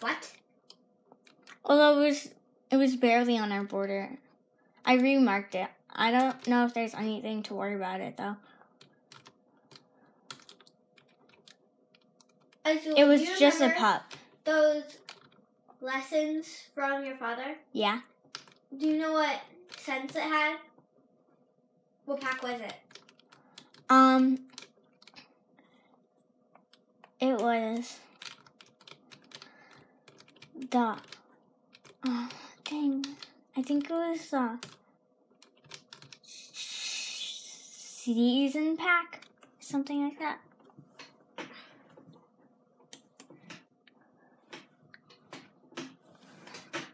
What? Although it was it was barely on our border. I remarked it. I don't know if there's anything to worry about it though. Azul, It was just a pup. Those lessons from your father. Yeah. Do you know what sense it had? What pack was it? Um it was the oh dang. I think it was uh season pack. Something like that.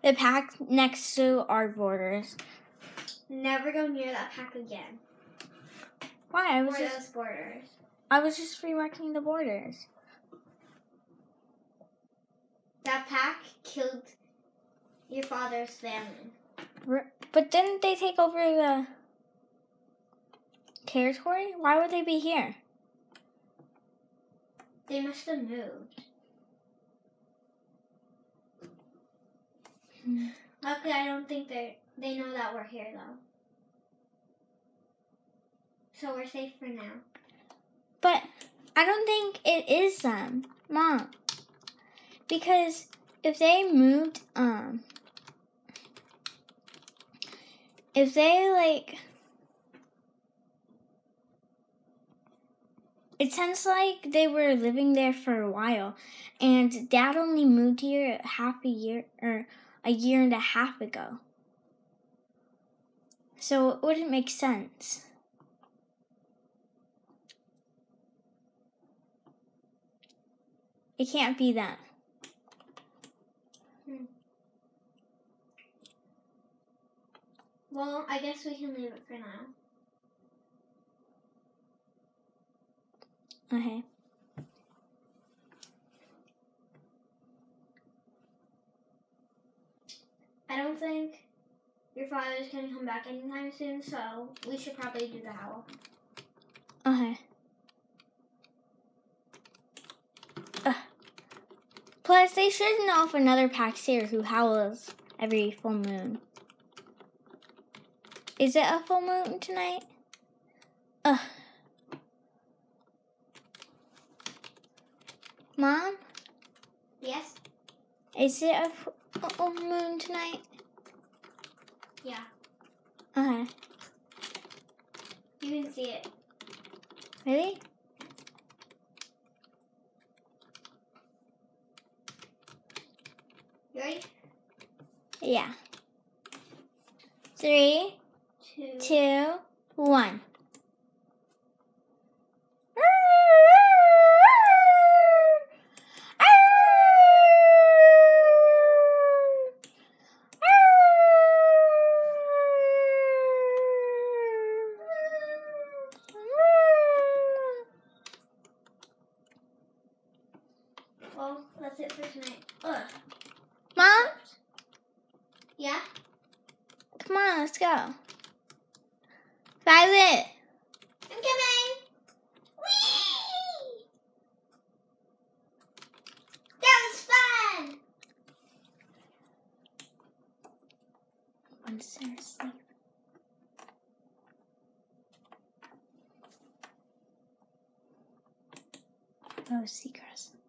The pack next to our borders. Never go near that pack again. Why? I Or was just those borders. I was just remarking the borders. That pack killed your father's family. But didn't they take over the territory? Why would they be here? They must have moved. Hmm. Luckily, I don't think they they know that we're here though. So we're safe for now. But I don't think it is them, Mom. Because if they moved, um, if they like, it sounds like they were living there for a while, and Dad only moved here half a year or a year and a half ago. So it wouldn't make sense. It can't be that. Well, I guess we can leave it for now. Okay. I don't think your father's gonna come back anytime soon, so we should probably do the howl. Okay. Ugh. Plus, they should know if another here who howls every full moon. Is it a full moon tonight? Ugh. Mom, Yes? is it a full moon tonight? Yeah. Okay. You can see it. Really? You ready? Yeah. Three, Two. two, one. Well, that's it for tonight. Ugh. Mom, Yeah? come on, let's go. Violet, I'm coming! Whee! That was fun! Once they're asleep. Oh, Seacrest.